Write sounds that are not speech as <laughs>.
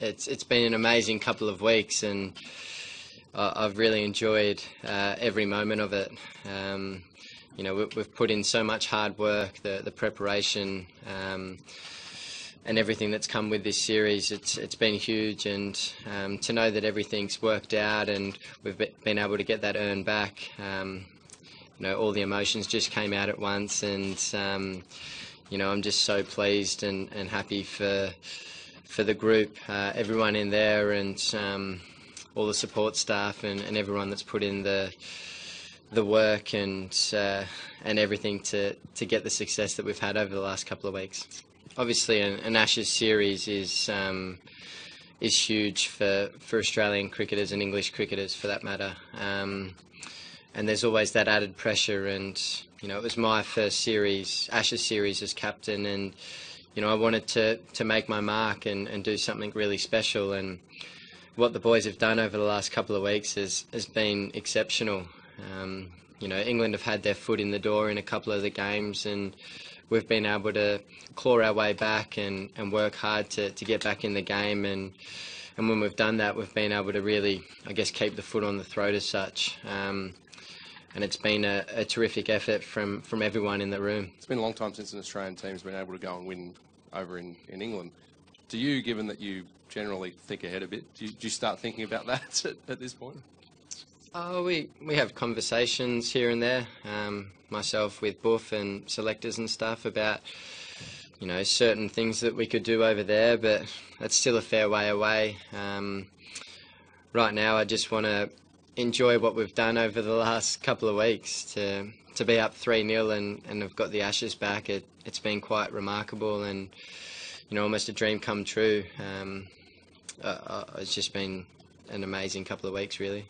it's it's been an amazing couple of weeks, and I've really enjoyed uh, every moment of it. Um, you know, we've put in so much hard work, the the preparation. Um, and everything that's come with this series, it's it's been huge, and um, to know that everything's worked out and we've been able to get that urn back, um, you know, all the emotions just came out at once, and um, you know, I'm just so pleased and, and happy for for the group, uh, everyone in there, and um, all the support staff and, and everyone that's put in the the work and uh, and everything to to get the success that we've had over the last couple of weeks obviously an, an Ashes series is um, is huge for, for Australian cricketers and English cricketers for that matter. Um, and there's always that added pressure. And you know, it was my first series, Ashes series as captain, and you know, I wanted to to make my mark and, and do something really special. And what the boys have done over the last couple of weeks has has been exceptional. Um, you know, England have had their foot in the door in a couple of the games, and we've been able to claw our way back and, and work hard to, to get back in the game. And and when we've done that, we've been able to really, I guess, keep the foot on the throat as such. Um, and it's been a, a, terrific effort from, from everyone in the room. It's been a long time since an Australian team's been able to go and win over in, in England. Do you, given that you generally think ahead a bit, do you, do you start thinking about that <laughs> at, at this point? Oh, we we have conversations here and there, um, myself with Boof and selectors and stuff about you know certain things that we could do over there, but that's still a fair way away. Um, right now, I just want to enjoy what we've done over the last couple of weeks to to be up three 0 and and have got the Ashes back. It it's been quite remarkable and you know almost a dream come true. Um, uh, uh it's just been an amazing couple of weeks, really.